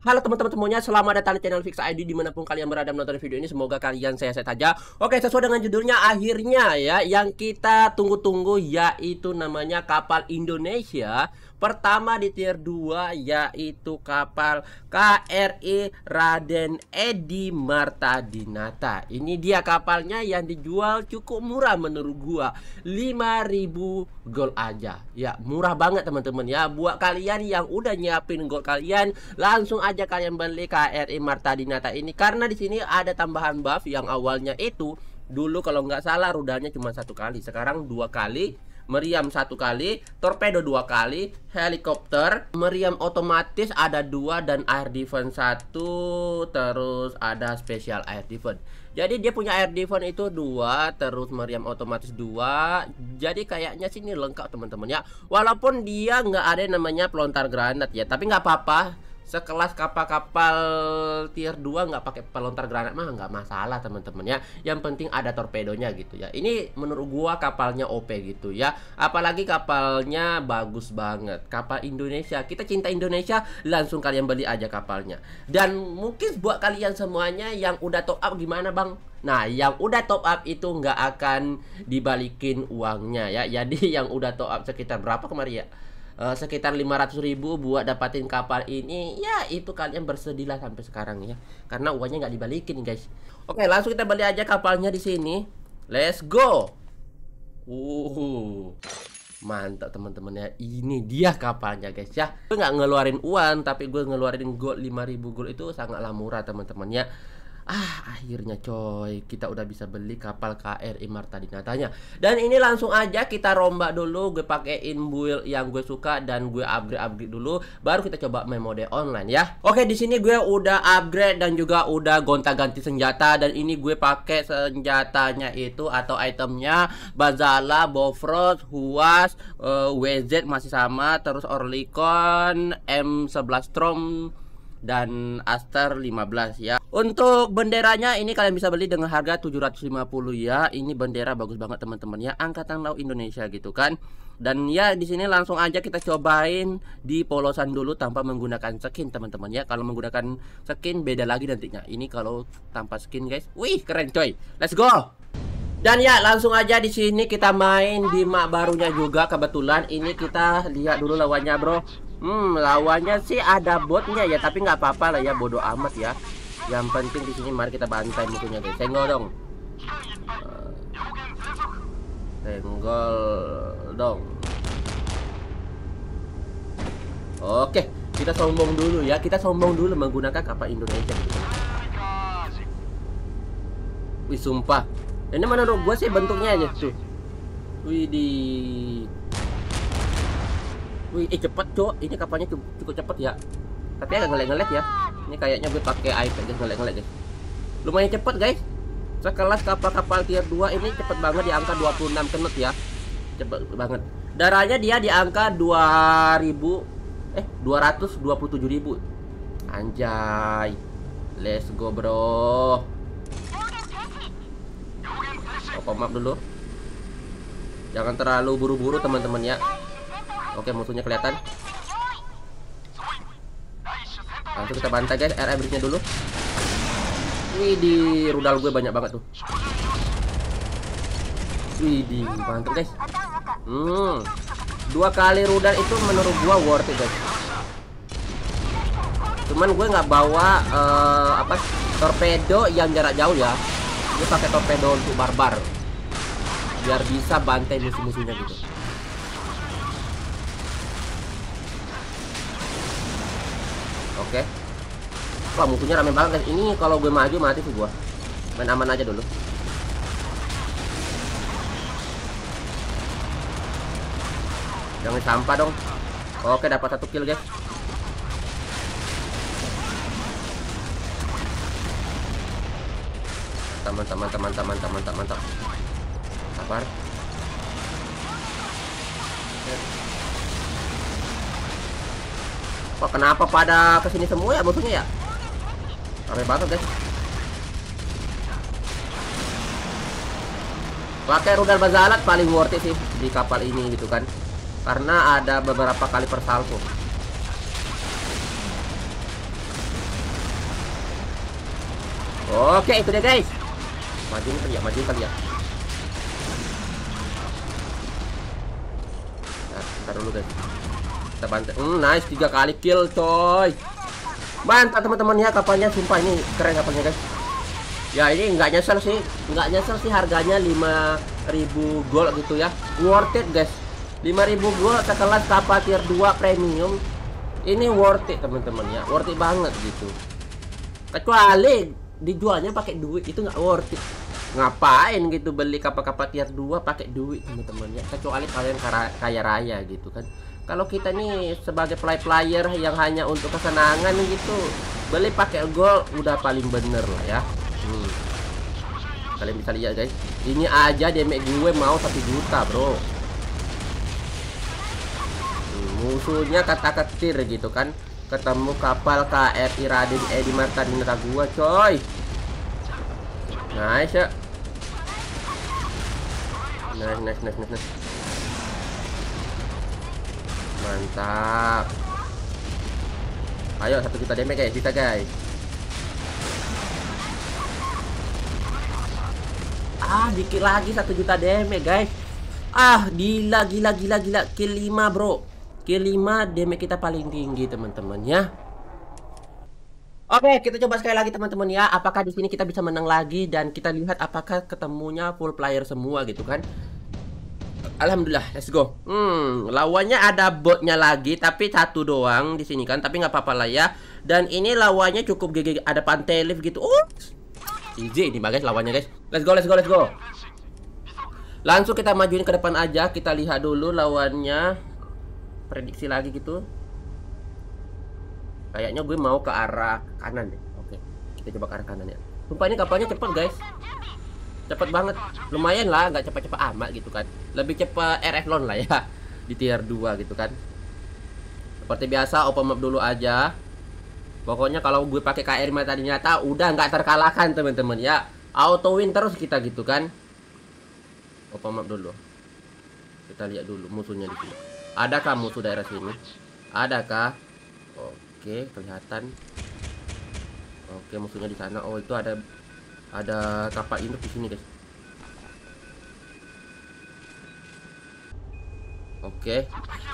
Halo teman-teman semuanya, selamat datang di channel Fix ID di mana pun kalian berada menonton video ini. Semoga kalian sehat-sehat aja. Oke, sesuai dengan judulnya akhirnya ya Yang kita tunggu-tunggu yaitu namanya kapal Indonesia Pertama di tier 2 yaitu kapal KRI Raden Edi Marta Dinata Ini dia kapalnya yang dijual cukup murah menurut gua. 5000 gold aja. Ya murah banget teman-teman. Ya Buat kalian yang udah nyiapin gold kalian Langsung aja kalian beli KRI Marta Dinata ini. Karena di sini ada tambahan buff yang awalnya itu Dulu kalau nggak salah rudalnya cuma satu kali. Sekarang dua kali meriam satu kali, torpedo dua kali, helikopter, meriam otomatis ada dua dan air defense satu, terus ada special air defense. Jadi dia punya air defense itu dua, terus meriam otomatis dua. Jadi kayaknya sini lengkap teman-teman ya. Walaupun dia nggak ada namanya pelontar granat ya, tapi nggak apa-apa sekelas kapal-kapal tier 2 nggak pakai pelontar granat mah nggak masalah teman-teman ya. Yang penting ada torpedonya gitu ya. Ini menurut gua kapalnya OP gitu ya. Apalagi kapalnya bagus banget kapal Indonesia. Kita cinta Indonesia langsung kalian beli aja kapalnya. Dan mungkin buat kalian semuanya yang udah top up gimana bang? Nah, yang udah top up itu nggak akan dibalikin uangnya ya. Jadi yang udah top up sekitar berapa kemarin ya? Uh, sekitar 500 ribu buat dapatin kapal ini ya itu kalian bersedihlah sampai sekarang ya. Karena uangnya nggak dibalikin guys. Oke langsung kita beli aja kapalnya di sini. Let's go. Uh mantap teman-teman ya. Ini dia kapalnya guys ya. Gue nggak ngeluarin uang tapi gue ngeluarin gold 5000 gold itu sangatlah murah teman-teman ya Ah, akhirnya coy, kita udah bisa beli kapal KRI Marta Dinatanya. Dan ini langsung aja kita rombak dulu, gue pakein build yang gue suka dan gue upgrade-upgrade dulu, baru kita coba main mode online ya. Oke, di sini gue udah upgrade dan juga udah gonta-ganti senjata dan ini gue pakai senjatanya itu atau itemnya Bazala, Bofrost, Huas, uh, eh, WZ masih sama, terus Orlikon, M11 Strom dan Aster 15 ya. Untuk benderanya ini kalian bisa beli dengan harga 750 ya. Ini bendera bagus banget teman-teman ya. Angkatan Laut Indonesia gitu kan. Dan ya di sini langsung aja kita cobain di polosan dulu tanpa menggunakan skin teman-teman ya. Kalau menggunakan skin beda lagi nantinya. Ini kalau tanpa skin guys. Wih, keren coy. Let's go. Dan ya langsung aja di sini kita main di mak barunya juga kebetulan ini kita lihat dulu lawannya bro. Hmm lawannya sih ada botnya ya tapi nggak apa-apa lah ya bodoh amat ya. Yang penting di sini mari kita bantai musuhnya guys. Senggol dong. Senggol dong. Oke, kita sombong dulu ya. Kita sombong dulu menggunakan kapal Indonesia. Wih, sumpah. Ini menurut gua sih bentuknya aja tuh. Wih di Wih, eh cepet, Cok. Ini kapalnya cukup cepet ya. Tapi agak ngelek-ngelek ya. Ini kayaknya gue pakai iPad guys, ngelek-ngelek guys. Lumayan cepet guys. Sekelas kapal-kapal tier 2 ini cepet banget di angka 26 knot ya. Cepet banget. Darahnya dia di angka 2000 eh 227.000. Anjay. Let's go, bro. Open map dulu. Jangan terlalu buru-buru teman-teman ya. Oke, musuhnya kelihatan. Langsung kita bantai guys, air average-nya dulu. Wih di rudal gue banyak banget tuh. Wih di mantap guys. Hmm. Dua kali rudal itu menurut gua worth it guys. Cuman gue nggak bawa uh, apa torpedo yang jarak jauh ya. Gue pakai torpedo untuk barbar. Biar bisa bantai musuh-musuhnya gitu. Oke. Wah musuhnya rame banget guys. Ini kalau gue maju mati sih gue. Main aman aja dulu. Jangan sampah dong. Oke dapat satu kill guys. Teman teman teman teman teman teman teman. Sabar. Wah, kenapa pada ke sini semua ya musuhnya ya? Rame banget guys. Pakai rudal bazalat paling worth it sih di kapal ini gitu kan. Karena ada beberapa kali persalto. Oke, itu dia guys. Maju kali ya, maju kali ya. Nah, dulu guys. Kita bantu. Hmm, nice tiga kali kill, coy. Mantap teman-teman ya kapalnya sumpah ini keren kapalnya guys. Ya ini nggak nyesel sih, nggak nyesel sih harganya 5000 gold gitu ya. Worth it guys. 5000 gold sekelas kapal tier 2 premium. Ini worth it teman-teman ya, worth it banget gitu. Kecuali dijualnya pakai duit itu nggak worth it. Ngapain gitu beli kapal-kapal tier 2 pakai duit teman-teman ya. Kecuali kalian kaya raya gitu kan kalau kita nih sebagai play player yang hanya untuk kesenangan gitu beli pakai gold udah paling bener lah ya. Hmm. kalian bisa lihat guys. Ini aja damage gue mau satu juta bro. Hmm, musuhnya kata ketir gitu kan. Ketemu kapal KRI Raden Edi Marta gua coy. Nice ya. Nice nice nice nice, nice. Mantap. Ayo satu juta damage guys, bisa guys. Ah, dikit lagi satu juta damage guys. Ah, gila gila gila gila kill 5, Bro. Kill 5 damage kita paling tinggi, teman-teman ya. Oke, kita coba sekali lagi teman-teman ya. Apakah di sini kita bisa menang lagi dan kita lihat apakah ketemunya full player semua gitu kan? Alhamdulillah, let's go. Hmm, lawannya ada botnya lagi, tapi satu doang di sini kan, tapi nggak apa-apa lah ya. Dan ini lawannya cukup GG, ada pantelif gitu. Oh, easy ini guys lawannya guys. Let's go, let's go, let's go. Langsung kita majuin ke depan aja, kita lihat dulu lawannya. Prediksi lagi gitu. Kayaknya gue mau ke arah kanan deh. Oke, kita coba ke arah kanan ya. Sumpah ini kapalnya cepat guys cepet banget. Lumayan lah nggak cepat-cepat amat gitu kan. Lebih cepat RF loan lah ya di tier 2 gitu kan. Seperti biasa open map dulu aja. Pokoknya kalau gue pakai KR mata nyata udah nggak terkalahkan teman-teman ya. Auto win terus kita gitu kan. Open map dulu. Kita lihat dulu musuhnya di sini. Adakah musuh daerah sini? Adakah? Oke kelihatan. Oke musuhnya di sana. Oh itu ada ada kapal induk di sini guys. Oke.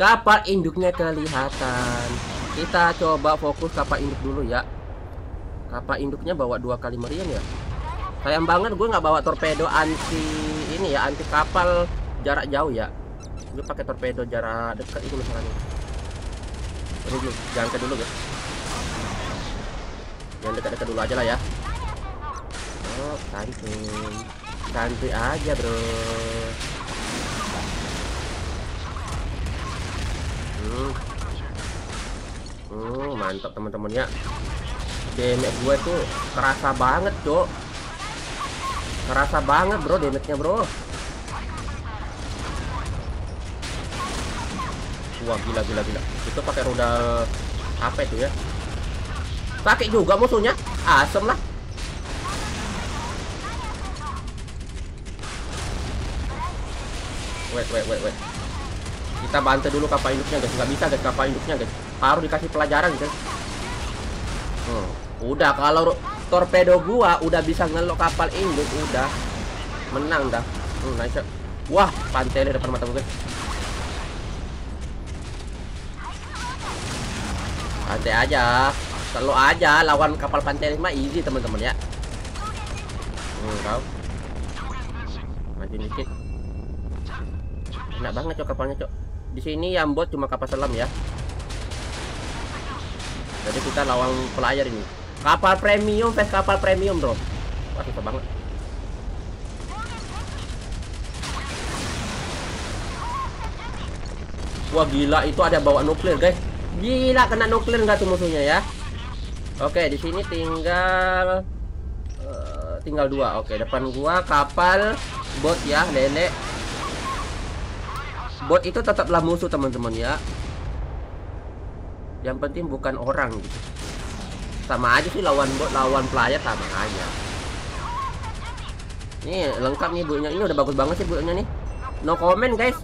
Kapal induknya kelihatan. Kita coba fokus kapal induk dulu ya. Kapal induknya bawa dua kali meriam ya. Sayang banget gue nggak bawa torpedo anti ini ya. Anti kapal jarak jauh ya. Gue pakai torpedo jarak dekat itu misalnya. Dulu. Jangan ke dulu guys. Yang dekat-dekat dulu aja lah ya oh santuy santuy aja bro. Hmm. Hmm, mantap teman-teman ya. Damage gue tuh kerasa banget cok. Kerasa banget bro damage nya bro. Wah gila gila gila. Itu pakai rudal apa itu ya. Pakai juga musuhnya. Asem lah wait wait wait wait. Kita bantu dulu kapal induknya guys. Nggak bisa guys kapal induknya guys. Harus dikasih pelajaran guys. Hmm. udah kalau torpedo gua udah bisa ngelok kapal induk udah. Menang dah. Hmm, nice wah pantai depan mata gua guys. Pantai aja. Selalu aja lawan kapal pantai mah easy teman-teman ya. Hmm, kau. Maju dikit enak banget cok kapalnya cok. Di sini yang bot cuma kapal selam ya. Jadi kita lawan pelayar ini. Kapal premium face kapal premium bro. Wah susah banget. Wah gila itu ada bawa nuklir guys. Gila kena nuklir nggak tuh musuhnya ya? Oke di sini tinggal uh, tinggal dua. Oke depan gua kapal bot ya lele bot itu tetaplah musuh teman-teman ya. Yang penting bukan orang gitu. Sama aja sih lawan bot lawan player sama aja. Ini lengkap nih buatnya ini udah bagus banget sih buatnya nih. No comment guys.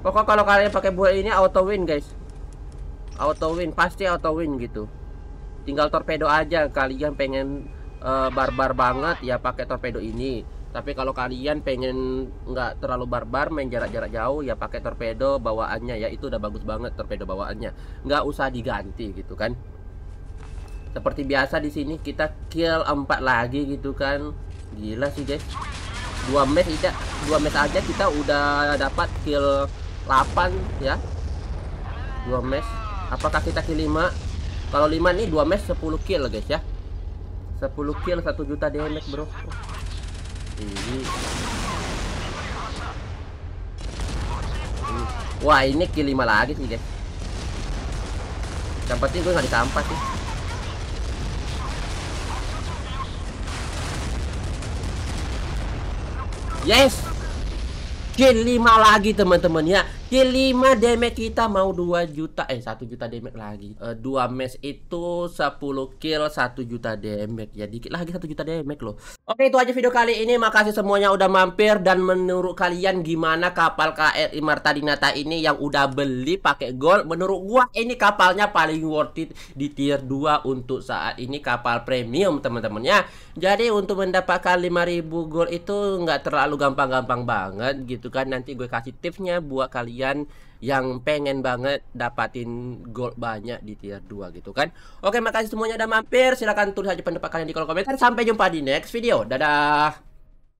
Pokok kalau kalian pakai buat ini auto win guys. Auto win pasti auto win gitu. Tinggal torpedo aja. Kalian pengen uh, barbar banget ya pakai torpedo ini tapi kalau kalian pengen nggak terlalu barbar main jarak-jarak jauh ya pakai torpedo bawaannya ya. Itu udah bagus banget torpedo bawaannya. Nggak usah diganti gitu kan. Seperti biasa di sini kita kill 4 lagi gitu kan. Gila sih guys. Dua match aja dua match aja kita udah dapat kill 8 ya. Dua match apakah kita kill 5 kalau 5 nih dua match 10 kill guys ya. 10 kill 1 juta damage bro ini Wah ini kill 5 lagi sih guys. Yang penting gue gak disampas sih. Yes. Kill 5 lagi teman-teman ya Kill 5 damage kita mau 2 juta Eh 1 juta damage lagi. Uh, 2 match itu 10 kill 1 juta damage. Ya dikit lagi 1 juta damage loh. Oke itu aja video kali ini. Makasih semuanya udah mampir Dan menurut kalian gimana kapal KRI Marta Dinata ini Yang udah beli pakai gold? Menurut gua ini kapalnya paling worth it Di tier 2 untuk saat ini kapal premium teman-teman ya. Jadi untuk mendapatkan 5000 gold itu nggak terlalu gampang-gampang banget gitu kan. Nanti gue kasih tipsnya buat kalian kalian yang pengen banget dapatin gold banyak di tier 2 gitu kan. Oke makasih semuanya udah mampir. Silahkan tulis aja pendapat kalian di kolom komentar Sampai jumpa di next video. Dadah